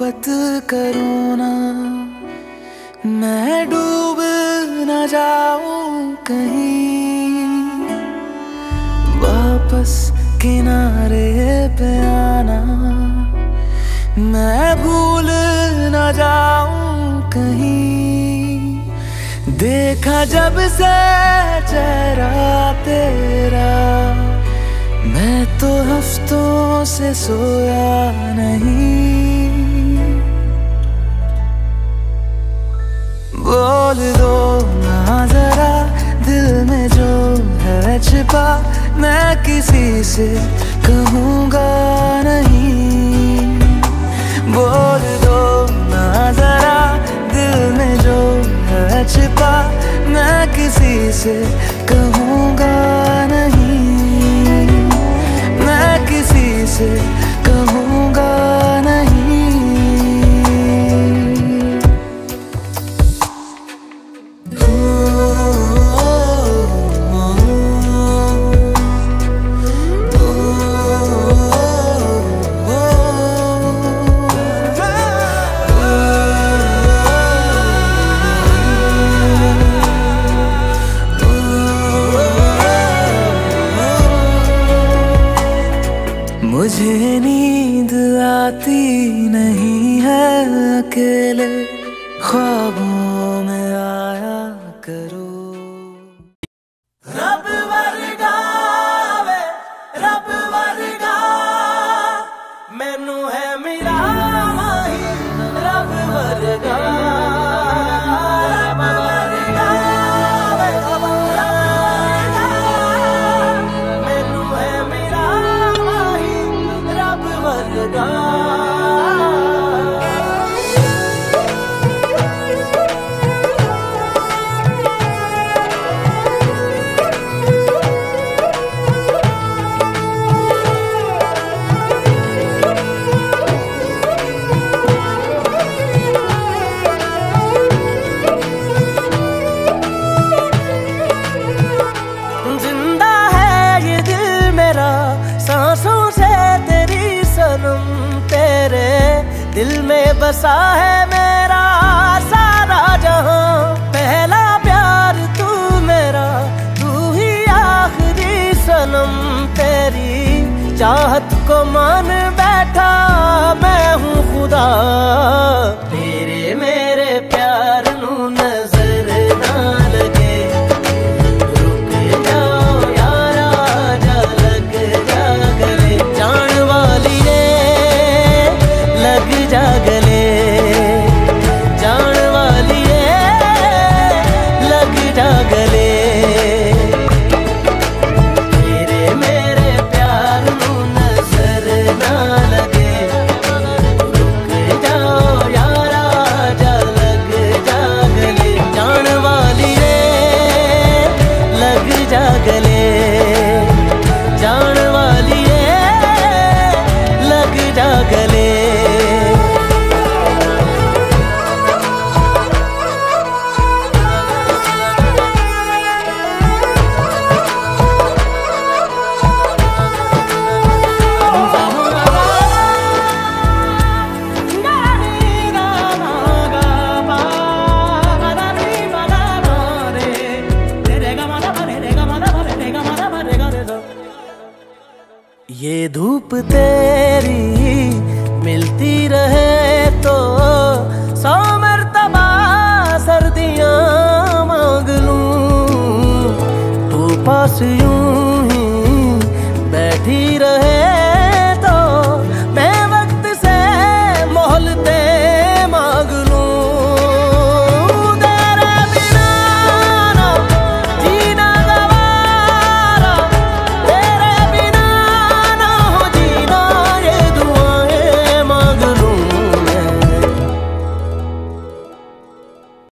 मत करो ना, मैं डूब न जाऊँ कहीं। वापस किनारे पे आना, मैं भूल न जाऊँ कहीं। देखा जब से चेहरा तेरा मैं तो हफ्तों से सोया नहीं। बोल दो ना जरा, दिल में जो है छिपा, मैं किसी से कहूँगा नहीं। बोल दो ना जरा, दिल में जो है छिपा, मैं किसी से कहूँगा किसी मुझे नींद आती नहीं है अकेले, ख्वाबों में आया करो। रब वर्गा रब वर्गा मैनू दिल में बसा है मेरा सारा जहाँ पहला प्यार तू मेरा, तू ही आखिरी सनम तेरी। चाहत को मान बैठा, मैं हूँ खुदा। तेरे मेरे प्यार नू नज़र ना जागले ये धूप तेरी मिलती रहे तो सौ तबा सर्दियाँ मांग लूँ। तू पास यूँ